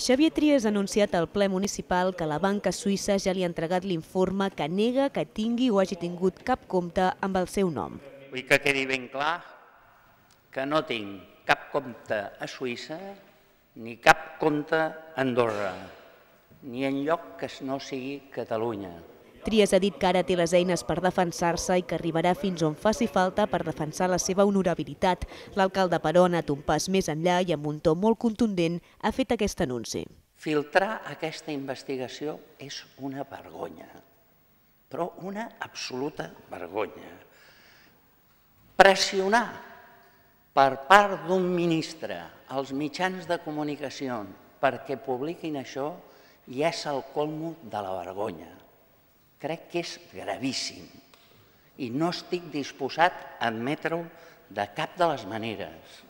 Xavier Trias ha anunciat al ple municipal que la banca suïssa ja li ha entregat l'informe que nega que tingui o hagi tingut cap compte amb el seu nom. Vull que quedi ben clar que no tinc cap compte a Suïssa ni cap compte a Andorra, ni en lloc que no sigui Catalunya. Trias ha dit que ara té les eines per defensar-se i que arribarà fins on faci falta per defensar la seva honorabilitat. L'alcalde, però, ha anat un pas més enllà i amb un to molt contundent ha fet aquest anunci. Filtrar aquesta investigació és una vergonya, però una absoluta vergonya. Pressionar per part d'un ministre als mitjans de comunicació perquè publiquin això ja és el colmo de la vergonya crec que és gravíssim i no estic disposat a admetre-ho de cap de les maneres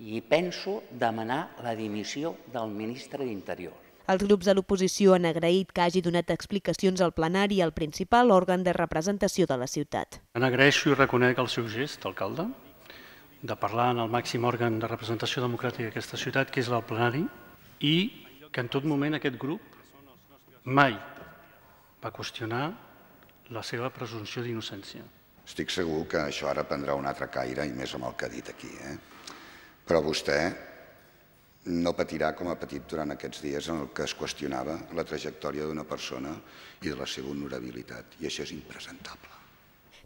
i penso demanar la dimissió del ministre d'Interior. Els grups de l'oposició han agraït que hagi donat explicacions al plenari al principal òrgan de representació de la ciutat. En agraeixo i reconec el seu gest, alcalde, de parlar en el màxim òrgan de representació democràtica d'aquesta ciutat, que és el plenari, i que en tot moment aquest grup mai va qüestionar la seva presumpció d'innocència. Estic segur que això ara prendrà un altre caire, i més amb el que ha dit aquí. Eh? Però vostè no patirà com ha patit durant aquests dies en el que es qüestionava la trajectòria d'una persona i de la seva honorabilitat, i això és impresentable.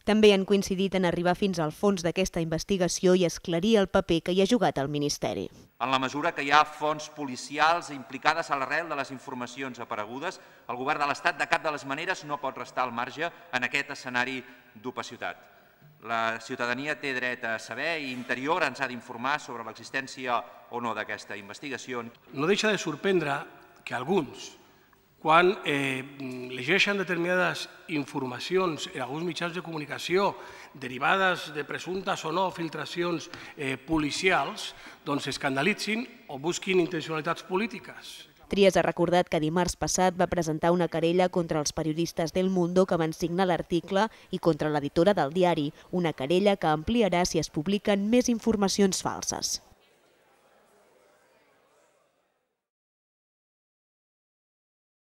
També han coincidit en arribar fins al fons d'aquesta investigació i esclarir el paper que hi ha jugat el Ministeri. En la mesura que hi ha fonts policials implicades a l'arrel de les informacions aparegudes, el govern de l'Estat de cap de les maneres no pot restar al marge en aquest escenari d'opacitat. La ciutadania té dret a saber i Interior ens ha d'informar sobre l'existència o no d'aquesta investigació. No deixa de sorprendre que alguns quan eh, llegeixen determinades informacions en alguns mitjans de comunicació derivades de presumptes o no filtracions eh, policials, doncs escandalitzin o busquin intencionalitats polítiques. Trias ha recordat que dimarts passat va presentar una querella contra els periodistes del Mundo que van signar l'article i contra l'editora del diari, una querella que ampliarà si es publiquen més informacions falses.